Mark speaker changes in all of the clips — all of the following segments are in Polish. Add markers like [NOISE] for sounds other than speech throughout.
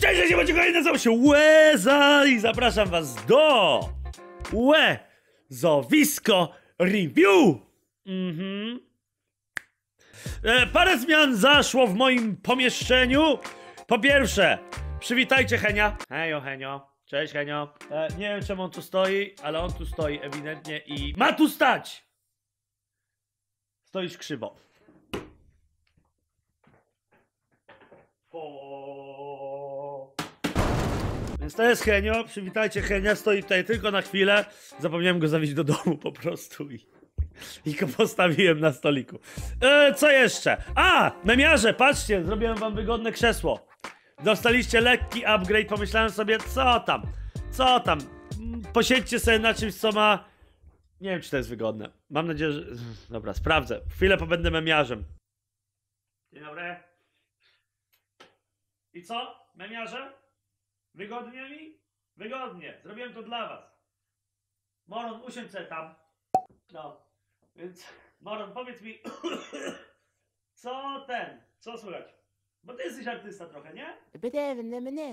Speaker 1: Cześć, cześć, będzie kolejny nazywam się Łeza i zapraszam was do Łezowisko Review. Mhm. E, parę zmian zaszło w moim pomieszczeniu. Po pierwsze, przywitajcie Henia. Hejo, Henio. Cześć, Henio. E, nie wiem, czemu on tu stoi, ale on tu stoi ewidentnie i ma tu stać! Stoisz krzywo. O. Więc to jest Henio, przywitajcie Henia, stoi tutaj tylko na chwilę. Zapomniałem go zawieźć do domu po prostu i, i go postawiłem na stoliku. E, co jeszcze? A, memiarze, patrzcie, zrobiłem wam wygodne krzesło. Dostaliście lekki upgrade, pomyślałem sobie, co tam, co tam. Mm, Posiedźcie sobie na czymś, co ma... Nie wiem, czy to jest wygodne. Mam nadzieję, że... Dobra, sprawdzę. Chwilę pobędę memiarzem. Dzień dobry. I co, memiarze? Wygodnie mi? Wygodnie. Zrobiłem to dla was. Moron, usiądź sobie tam. No. Więc, Moron, powiedz mi, [COUGHS] co ten, co słychać? Bo ty jesteś artysta trochę, nie?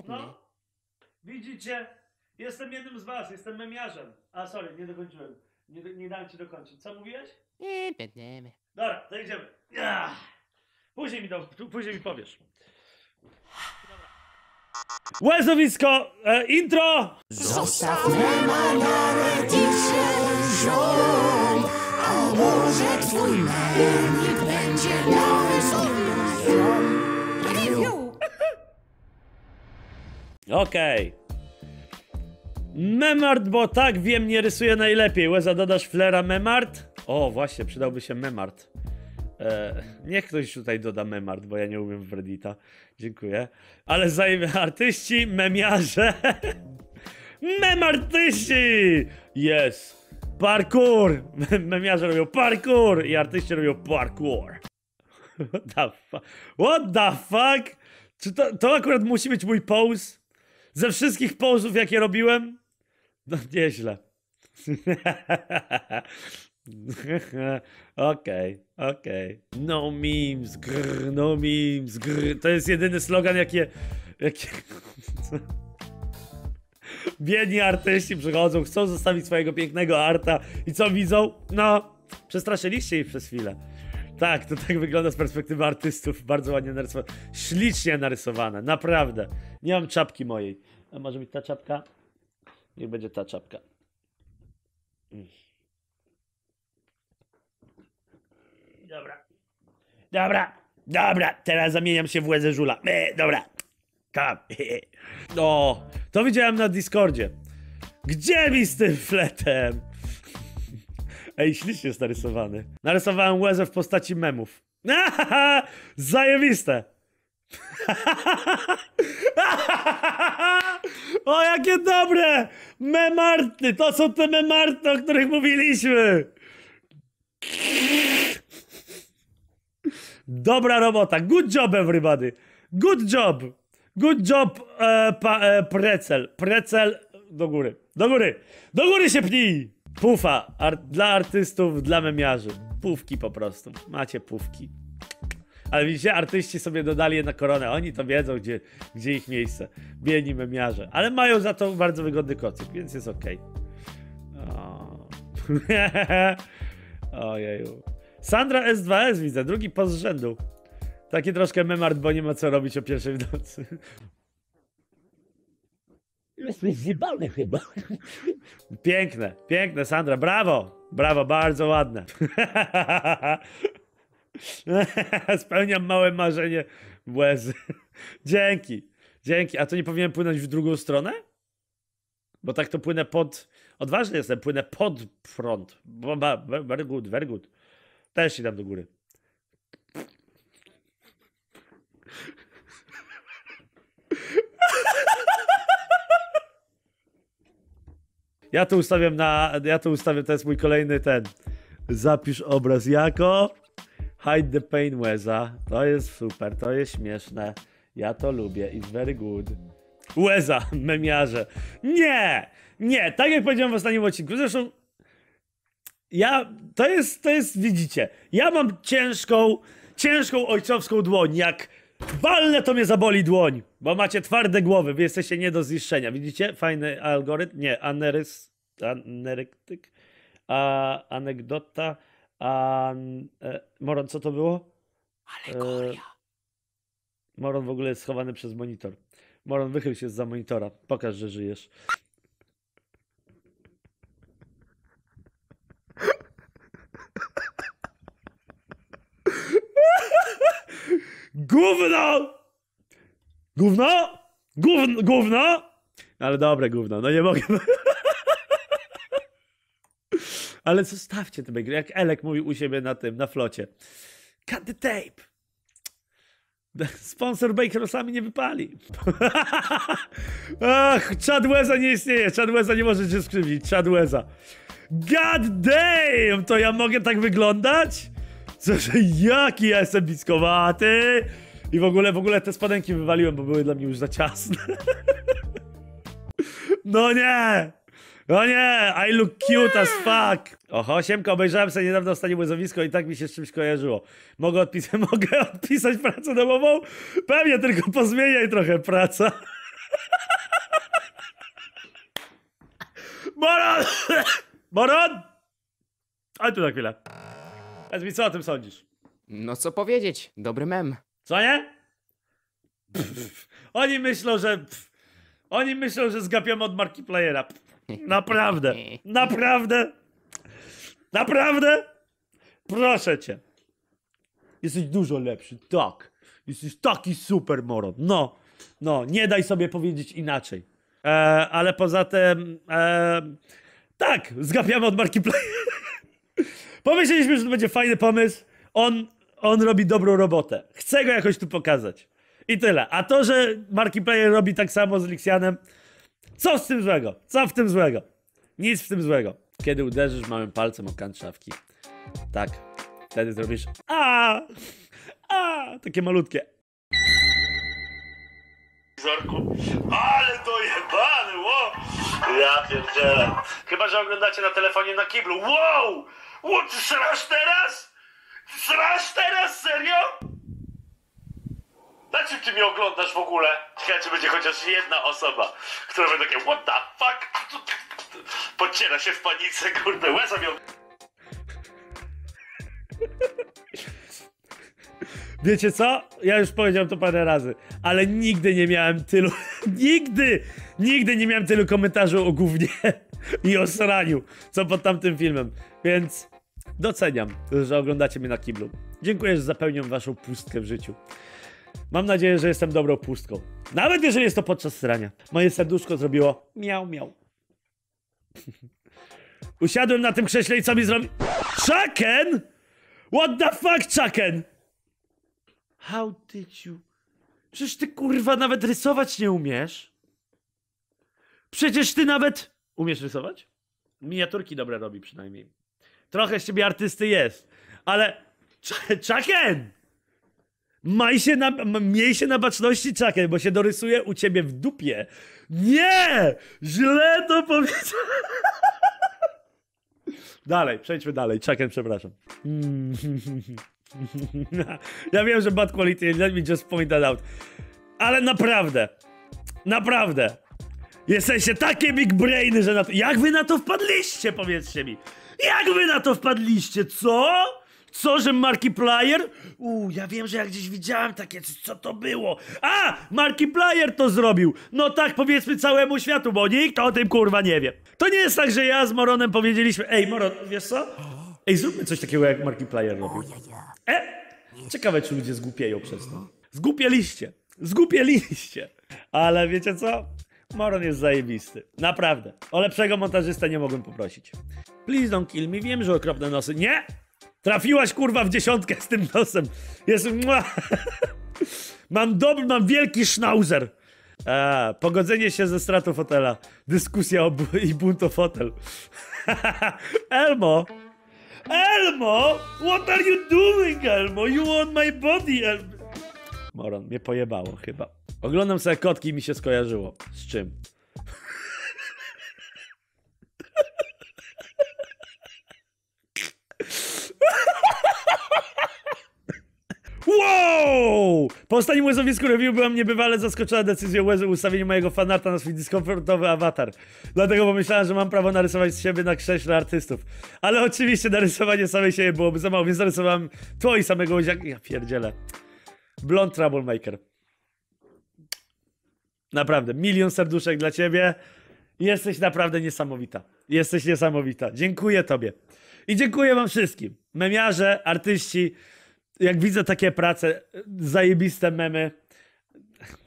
Speaker 1: No. Widzicie? Jestem jednym z was, jestem memiarzem. A, sorry, nie dokończyłem. Nie, nie dałem ci dokończyć. Co mówiłeś? Dobra, to idziemy. Ach. Później mi, to, później mi powiesz. Łezowisko, e, intro!
Speaker 2: Zostaw me manarę dzisiaj ziom A może twój menik będzie nowy ziom [LAUGHS]
Speaker 1: Okej. Memart, bo tak wiem, nie rysuje najlepiej. Łeza, dodasz flera Memart? O, właśnie, przydałby się Memart. E, niech ktoś tutaj doda Memart, bo ja nie umiem w Reddita. Dziękuję. Ale zajmę artyści, memiarze. [LAUGHS] Memartyści! Jest. Parkour! [LAUGHS] Memiarze robią parkour i artyści robią parkour. [LAUGHS] What the fuck? What the fuck? Czy to, to akurat musi być mój pose? Ze wszystkich pozów, jakie robiłem? No nieźle. [LAUGHS] Okej, okej. No memes, grr, no memes, grr. To jest jedyny slogan, jakie... jakie... [LAUGHS] Biedni artyści przychodzą, chcą zostawić swojego pięknego arta i co widzą? No, przestraszyliście ich przez chwilę. Tak, to tak wygląda z perspektywy artystów. Bardzo ładnie narysowane. Ślicznie narysowane, naprawdę. Nie mam czapki mojej. A może być ta czapka? Niech będzie ta czapka. Mm. Dobra. Dobra. Dobra. Teraz zamieniam się w łezę żula. E, dobra. Tam. O, to widziałem na Discordzie. Gdzie mi z tym fletem? Ej, ślicznie jest narysowany. Narysowałem łezę w postaci memów. Ahaha, Zajebiste! [LAUGHS] o, jakie dobre! Memarty! To są te memarty, o których mówiliśmy! Dobra robota. Good job, everybody. Good job. Good job, e, pa, e, precel. Precel do góry. Do góry. Do góry się pnij. Pufa. Ar dla artystów, dla memiarzy. Pufki po prostu. Macie pufki. Ale widzicie, artyści sobie dodali je na koronę. Oni to wiedzą, gdzie, gdzie ich miejsce. Biedni memiarze. Ale mają za to bardzo wygodny kocyk, więc jest okej. O. [LAUGHS] Ojeju. Sandra S2S widzę, drugi post z rzędu. Taki troszkę memart, bo nie ma co robić o pierwszej w nocy.
Speaker 3: Jesteś zjebany chyba.
Speaker 1: Piękne, piękne, Sandra, brawo! Brawo, bardzo ładne. [LAUGHS] Spełniam małe marzenie łez. Dzięki, dzięki. A to nie powinienem płynąć w drugą stronę? Bo tak to płynę pod... Odważny jestem, płynę pod front. Very good, very good. Też się dam do góry. Ja to ustawiam na. Ja to ustawiam, to jest mój kolejny ten. Zapisz obraz jako. Hide the pain Łeza. To jest super, to jest śmieszne. Ja to lubię. It's very good. Łeza, memiarze. Nie! Nie, tak jak powiedziałem w ostatnim odcinku. Zresztą. Ja. To jest, to jest, widzicie. Ja mam ciężką, ciężką ojcowską dłoń, jak Walne to mnie zaboli dłoń, bo macie twarde głowy, wy jesteście nie do zniszczenia. Widzicie? Fajny algorytm. Nie, anerys... Anerektyk? A, anegdota... An, e, Moron, co to było? Alegoria. Moron w ogóle jest schowany przez monitor. Moron, wychyl się za monitora. Pokaż, że żyjesz. Gówno! Gówno? Gówno? Gówno? Ale dobre gówno, no nie mogę. [LAUGHS] Ale zostawcie te gry, jak Elek mówił u siebie na tym, na flocie. Cut the tape. Sponsor Bakerosami nie wypali. [LAUGHS] Ach, Chadweza nie istnieje. Chadweza nie może się skrzywdzić. Chadweza. God damn! To ja mogę tak wyglądać? Że jaki ja jestem bliskowaty? I w ogóle, w ogóle te spodenki wywaliłem, bo były dla mnie już za ciasne. [LAUGHS] No nie! No nie! I look cute as fuck! Oho, Siemka, obejrzałem sobie niedawno ostatnie łyzowisko i tak mi się z czymś kojarzyło. Mogę odpisać, [LAUGHS] mogę odpisać pracę domową? Pewnie, tylko pozmieniaj trochę praca. [LAUGHS] Moron! Moron! Chodź tu na chwilę. Powiedz mi, co o tym sądzisz?
Speaker 4: No co powiedzieć, dobry mem.
Speaker 1: Co nie? Pff, oni myślą, że... Pff, oni myślą, że zgapiamy od marki playera. Pff, naprawdę. Naprawdę. Naprawdę. Proszę cię. Jesteś dużo lepszy. Tak. Jesteś taki super moron. No. No. Nie daj sobie powiedzieć inaczej. E, ale poza tym... E, tak. Zgapiamy od marki playera. Pomyśleliśmy, że to będzie fajny pomysł. On, on robi dobrą robotę. Chcę go jakoś tu pokazać. I tyle. A to, że Markiplayer robi tak samo z Lixianem, co z tym złego? Co w tym złego? Nic w tym złego. Kiedy uderzysz małym palcem o kant szafki. Tak. Wtedy zrobisz a a takie malutkie. Zorku. Ale dojebany, wow! Ja pierdzielę. Chyba, że oglądacie na telefonie na kiblu. Wow! Ty srasz teraz? Srasz teraz? Serio? Na czym ty mnie oglądasz w ogóle? Ciekawe, czy będzie chociaż jedna osoba, która będzie takie what the fuck? Podciera się w panice, kurde, łeza miał... Wiecie co? Ja już powiedziałem to parę razy, ale nigdy nie miałem tylu, [LAUGHS] nigdy, nigdy nie miałem tylu komentarzy o gównie [LAUGHS] i o sraniu, co pod tamtym filmem, więc doceniam, że oglądacie mnie na kiblu. Dziękuję, że zapełniam waszą pustkę w życiu. Mam nadzieję, że jestem dobrą pustką. Nawet jeżeli jest to podczas srania. Moje serduszko zrobiło miał, miał. [LAUGHS] Usiadłem na tym krześle i co mi zrobi... Chucken? What the fuck, Chucken? How did you... Przecież ty kurwa nawet rysować nie umiesz. Przecież ty nawet... Umiesz rysować? Miniaturki dobre robi przynajmniej. Trochę z ciebie artysty jest. Ale... Ch- Chucken! Maj się na, miej się na baczności, Chucken, bo się dorysuje u ciebie w dupie. Nie! Źle to powiedziałem. Dalej, przejdźmy dalej. Chucken, przepraszam. [LAUGHS] Ja wiem, że bad quality, let me just point that out. Ale naprawdę, naprawdę, jesteście takie big brainy, że na to... Jak wy na to wpadliście, powiedzcie mi? Jak wy na to wpadliście, co? Co, że Markiplier? Uuu, ja wiem, że ja gdzieś widziałem takie coś, co to było. A, Markiplier to zrobił. No tak, powiedzmy całemu światu, bo nikt o tym kurwa nie wie. To nie jest tak, że ja z Moronem powiedzieliśmy, ej Moron, wiesz co? Ej, zróbmy coś takiego, jak Markiplier robił. E, ciekawe, czy ludzie zgłupieją przez to. Zgłupieliście. Zgłupieliście. Ale wiecie co? Moron jest zajebisty. Naprawdę. O lepszego montażysta nie mogłem poprosić. Please don't kill me. Wiem, że okropne nosy. Nie! Trafiłaś kurwa w dziesiątkę z tym nosem. Jest. [LAUGHS] Mam dobry, mam wielki schnauzer. A, pogodzenie się ze stratą fotela. Dyskusja o i bunt o fotel. [LAUGHS] Elmo! Elmo! What are you doing, Elmo? You want my body, Elmo? Moron, mnie pojebało chyba. Oglądam sobie kotki i mi się skojarzyło. Z czym? Wow! Po ostatnim łezowisku review byłam niebywale zaskoczona decyzją łezy ustawienia mojego fanarta na swój dyskomfortowy awatar. Dlatego pomyślałem, że mam prawo narysować z siebie na krześle artystów. Ale oczywiście narysowanie samej siebie byłoby za mało, więc narysowałem twoi samego łoziaka. Ja pierdzielę. Blond Troublemaker. Naprawdę, milion serduszek dla ciebie. Jesteś naprawdę niesamowita. Jesteś niesamowita. Dziękuję tobie. I dziękuję wam wszystkim. Memiarze, artyści. Jak widzę takie prace, zajebiste memy.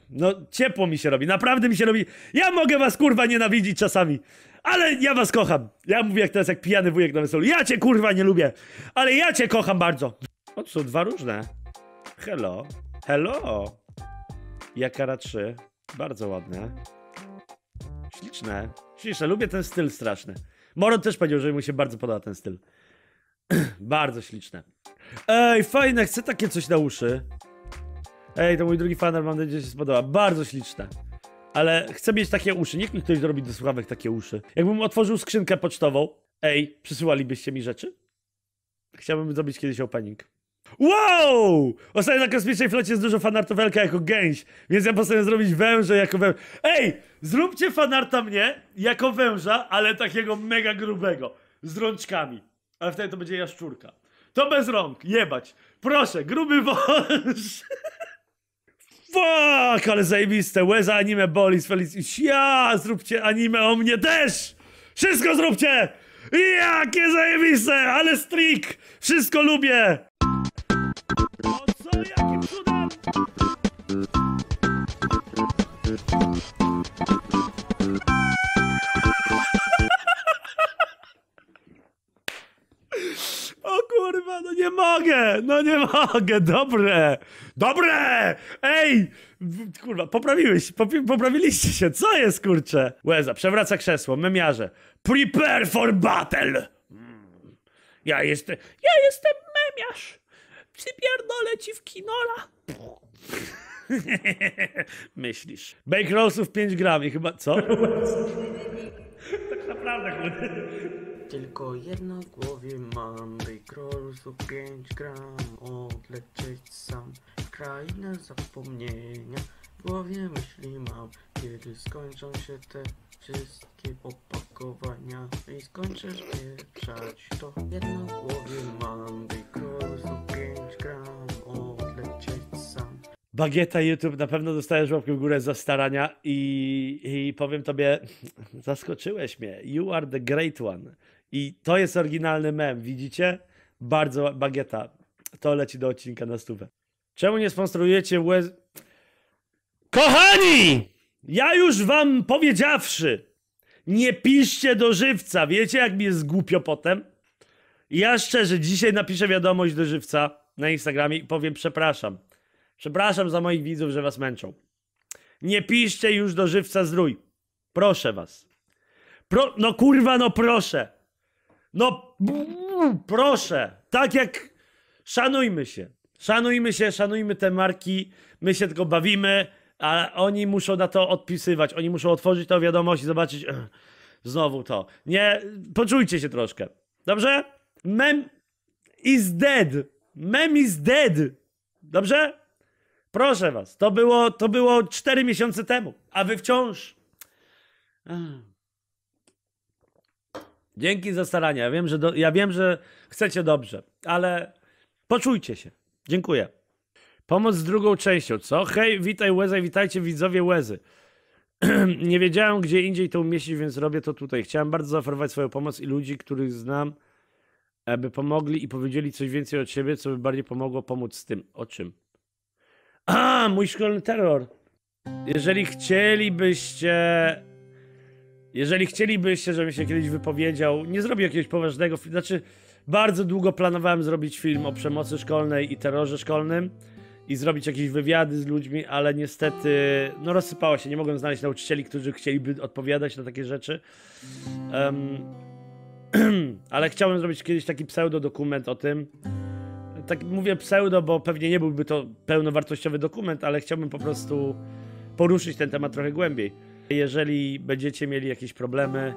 Speaker 1: No, ciepło mi się robi. Naprawdę mi się robi. Ja mogę was kurwa nienawidzić czasami. Ale ja was kocham. Ja mówię jak teraz, jak pijany wujek na weselu. Ja cię kurwa nie lubię. Ale ja cię kocham bardzo. O, to są dwa różne. Hello. Hello. Jakara 3. Bardzo ładne. Śliczne. Śliczne. Lubię ten styl straszny. Moron też powiedział, że mu się bardzo podoba ten styl. [CLEARS THROAT] bardzo śliczne. Ej, fajne. Chcę takie coś na uszy. Ej, to mój drugi faner, mam nadzieję, że się spodoba. Bardzo śliczne. Ale chcę mieć takie uszy. Niech mi ktoś zrobi do słuchawek takie uszy. Jakbym otworzył skrzynkę pocztową. Ej, przysyłalibyście mi rzeczy? Chciałbym zrobić kiedyś opening. Wow! Ostatnio na kosmicznej flocie jest dużo fanartów jako gęś, więc ja postanowiłem zrobić węża jako węża. Ej! Zróbcie fanarta mnie jako węża, ale takiego mega grubego. Z rączkami. Ale wtedy to będzie jaszczurka. To bez rąk, jebać. Proszę, gruby wąż. [LAUGHS] Fuck, ale zajebiste. Łeza anime boli z Felic. Ja, zróbcie anime o mnie też! Wszystko zróbcie! Jakie zajebiste, ale strik! Wszystko lubię! [LAUGHS] O kurwa, no nie mogę, no nie mogę, dobre, dobre, ej, kurwa, poprawiłeś, poprawiliście się, co jest, kurcze? Łeza, przewraca krzesło, memiarze, prepare for battle. Mm. Ja jestem, ja jestem memiarz, przypierdolę ci w kinola. [LAUGHS] Myślisz. Bake rollsów 5 gram i chyba, co? [LAUGHS] tak naprawdę, kurde.
Speaker 5: Tylko jedno w głowie mam Backrollsów 5 gram Odlecieć sam w krainę zapomnienia W głowie myśli mam Kiedy skończą się te wszystkie opakowania I skończysz pieprzać to Jedno w głowie mam Backrollsów
Speaker 1: Bagieta YouTube, na pewno dostajesz łapkę w górę za starania i, i powiem tobie, [LAUGHS] zaskoczyłeś mnie. You are the great one. I to jest oryginalny mem, widzicie? Bardzo Bagieta. To leci do odcinka na stówę. Czemu nie sponsorujecie łez... Kochani! Ja już wam powiedziawszy, nie piszcie do żywca. Wiecie, jak mi jest głupio potem? Ja szczerze, dzisiaj napiszę wiadomość do żywca na Instagramie i powiem przepraszam. Przepraszam za moich widzów, że was męczą. Nie piszcie już do żywca zdrój. Proszę was. Pro, no kurwa, no proszę. No proszę. Tak jak szanujmy się. Szanujmy się, szanujmy te marki. My się tylko bawimy, a oni muszą na to odpisywać. Oni muszą otworzyć tą wiadomość i zobaczyć "Ech, [CLEARS THROAT] znowu to. Nie, poczujcie się troszkę. Dobrze? Mem is dead. Mem is dead. Dobrze? Proszę was, to było, to było 4 miesiące temu, a wy wciąż. Dzięki za starania. Ja wiem, że, do, ja wiem, że chcecie dobrze, ale poczujcie się. Dziękuję. Pomoc z drugą częścią, co? Hej, witaj Łeza, witajcie widzowie Łezy. [CLEARS THROAT] Nie wiedziałem, gdzie indziej to umieścić, więc robię to tutaj. Chciałem bardzo zaoferować swoją pomoc i ludzi, których znam, aby pomogli i powiedzieli coś więcej od siebie, co by bardziej pomogło pomóc z tym. O czym? A, mój szkolny terror. Jeżeli chcielibyście. Jeżeli chcielibyście, żebym się kiedyś wypowiedział, nie zrobił jakiegoś poważnego filmu. Znaczy, bardzo długo planowałem zrobić film o przemocy szkolnej i terrorze szkolnym i zrobić jakieś wywiady z ludźmi, ale niestety, no rozsypało się. Nie mogłem znaleźć nauczycieli, którzy chcieliby odpowiadać na takie rzeczy. Em, [CLEARS THROAT] ale chciałem zrobić kiedyś taki pseudo-dokument o tym. Tak mówię pseudo, bo pewnie nie byłby to pełnowartościowy dokument, ale chciałbym po prostu poruszyć ten temat trochę głębiej. Jeżeli będziecie mieli jakieś problemy,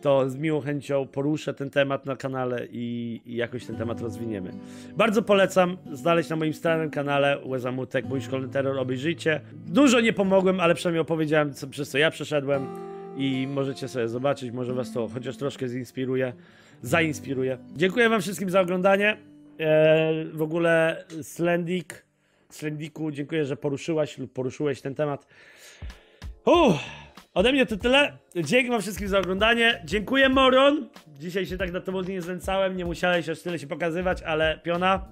Speaker 1: to z miłą chęcią poruszę ten temat na kanale i, i jakoś ten temat rozwiniemy. Bardzo polecam znaleźć na moim starym kanale Łezamutek, mój szkolny terror, obejrzyjcie. Dużo nie pomogłem, ale przynajmniej opowiedziałem, co, przez co ja przeszedłem i możecie sobie zobaczyć, może was to chociaż troszkę zinspiruje, zainspiruje. Dziękuję wam wszystkim za oglądanie. Eee, w ogóle Slendik, Slendiku, dziękuję, że poruszyłaś lub poruszyłeś ten temat. Uff, ode mnie to tyle. Dzięki wam wszystkim za oglądanie. Dziękuję Moron. Dzisiaj się tak na tobą nie znęcałem, nie musiałeś aż tyle się pokazywać, ale piona.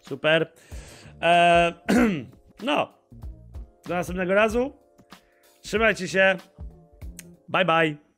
Speaker 1: Super. Eee, [CLEARS THROAT] no. Do następnego razu. Trzymajcie się. Bye bye.